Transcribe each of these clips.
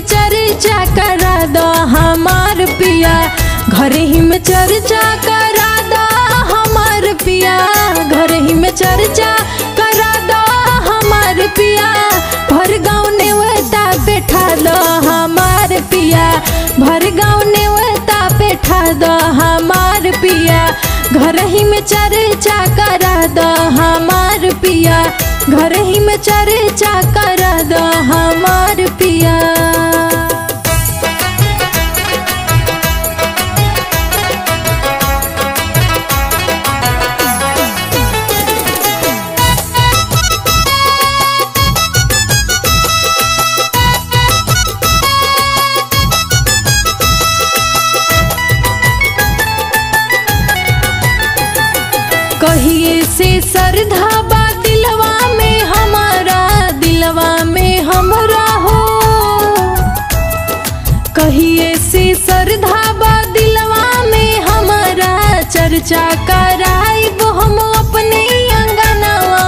चर्चा करा दो हमार पिया। घर ही में चर्चा करा दो हमार पिया। घर ही में चर्चा करा दो हमार पिया। भर गाँव नेवता बैठा दो हमार पिया। भर गाँव ने नेवता बैठा दो हमार पिया। घर ही में चर्चा करा दो हमार पिया। घर ही में चर्चा कहिए से श्रद्धा बा दिलवा में हमारा, दिलवा में हमरा हो। कहिए से श्रद्धा बा दिलवा में हमारा, चर्चा कराइब हम अपने अंगनवा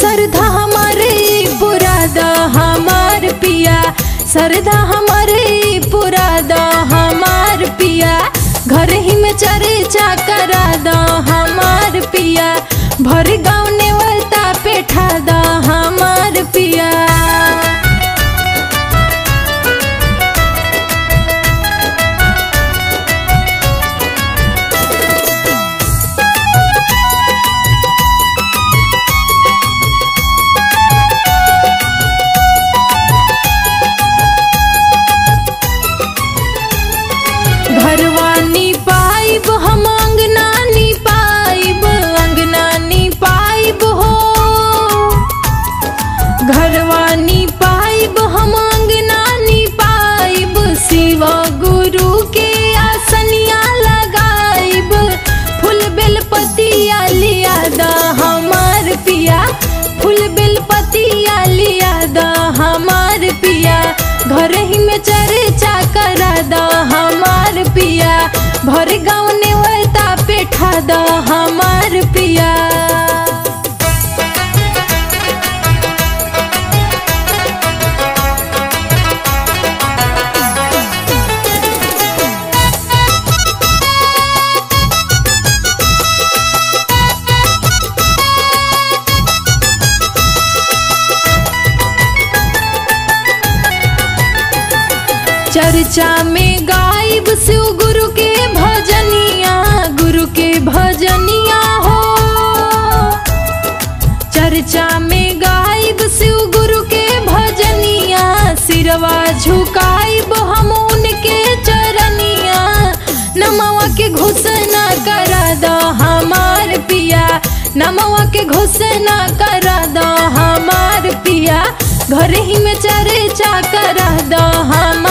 श्रद्धा हमारे पूरा द हमार पिया। श्रद्धा हमारे भर गाँव फूल बेलपतिया लिया द, हमार पिया। घर ही में चर्चा करा द, हमार पिया। भर गाँव ने वर्ता पेठा द, हमार चर्चा में गायब शिव गुरु के भजनिया, गुरु के भजनिया हो। चर्चा में गायब शिव गुरु के भजनिया, सिरवा झुकाइब हम उनके चरनिया। नमवा के घोषणा करा दो हमार पिया, नमवा के घोषणा करा दो हमार पिया। घर ही में चर्चा करा दो गा